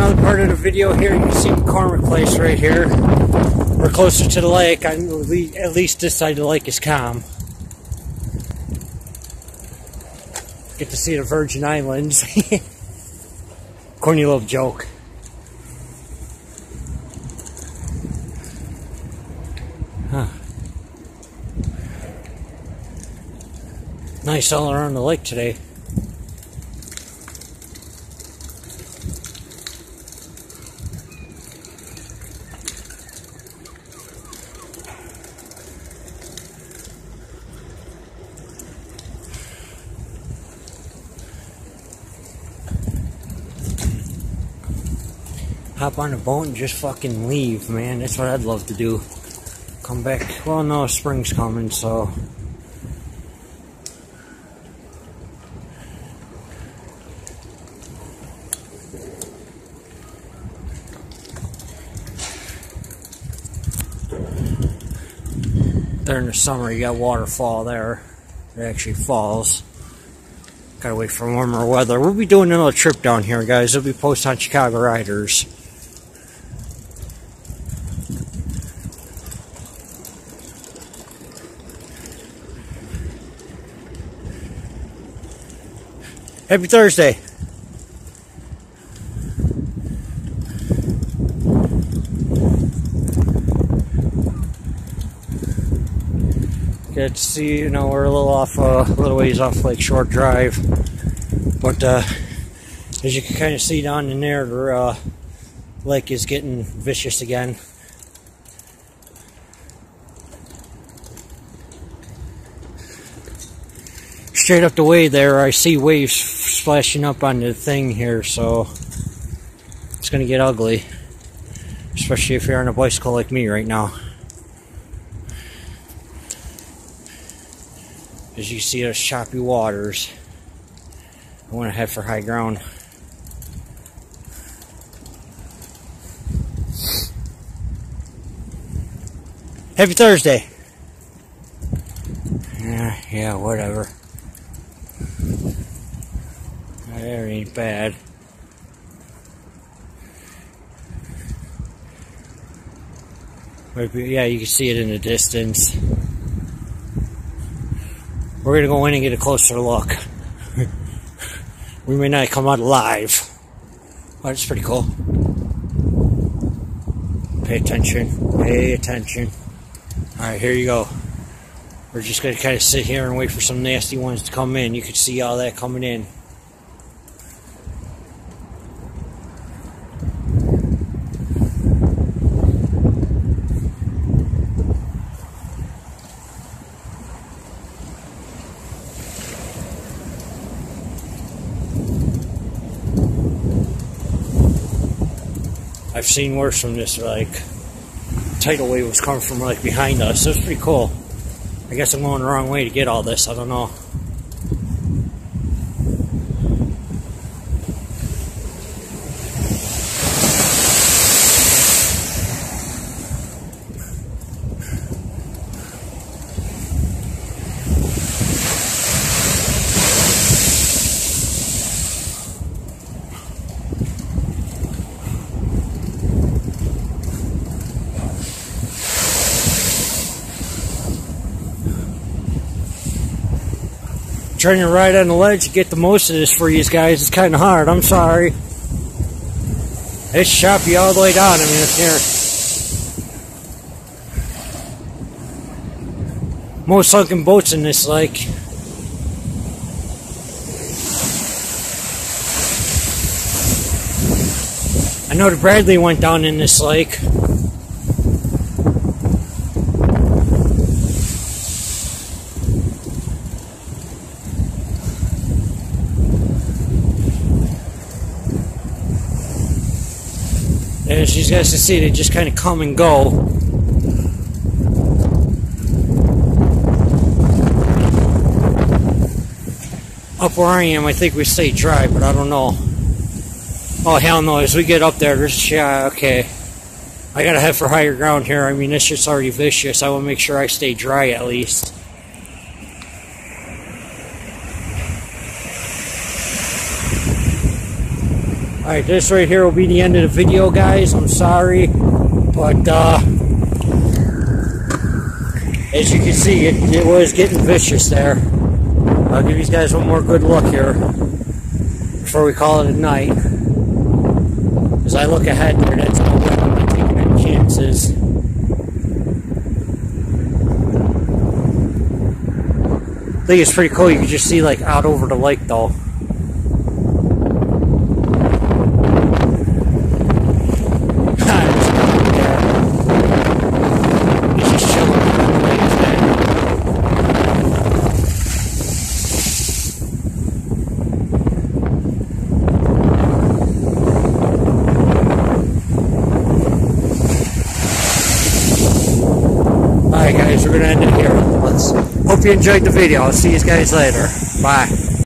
another part of the video here. You can see McCormick Place right here. We're closer to the lake. I, at least this side of the lake is calm. Get to see the Virgin Islands. Corny little joke. Huh. Nice all around the lake today. Hop on a boat and just fucking leave, man. That's what I'd love to do. Come back. Well, no, spring's coming, so. During the summer, you got waterfall there. It actually falls. Gotta wait for warmer weather. We'll be doing another trip down here, guys. It'll be post on Chicago Riders. Happy Thursday. Good to see, you know, we're a little off, uh, a little ways off Lake Shore Drive. But, uh, as you can kind of see down in there, the uh, lake is getting vicious again. straight up the way there, I see waves splashing up on the thing here, so it's going to get ugly. Especially if you're on a bicycle like me right now. As you see those choppy waters, I want to head for high ground. Happy Thursday. Yeah, yeah, whatever. That ain't bad. Yeah, you can see it in the distance. We're gonna go in and get a closer look. we may not come out alive. But it's pretty cool. Pay attention. Pay attention. Alright, here you go. We're just gonna kind of sit here and wait for some nasty ones to come in. You can see all that coming in. I've seen worse from this, like, tidal wave was coming from, like, behind us. It was pretty cool. I guess I'm going the wrong way to get all this. I don't know. Trying to ride on the ledge to get the most of this for you guys. It's kind of hard. I'm sorry. It's choppy all the way down. I mean, it's here. Most sunken boats in this lake. I know the Bradley went down in this lake. As you guys can see, they just kind of come and go. Up where I am, I think we stay dry, but I don't know. Oh, hell no. As we get up there, there's, yeah, okay. I gotta head for higher ground here. I mean, this shit's already vicious. I will make sure I stay dry at least. Alright, this right here will be the end of the video, guys. I'm sorry, but uh, as you can see, it, it was getting vicious there. I'll give you guys one more good look here before we call it a night. As I look ahead there, that's no way I'm not taking any chances. I think it's pretty cool. You can just see like out over the lake though. Alright guys, we're going to end it here. Let's hope you enjoyed the video. I'll see you guys later. Bye.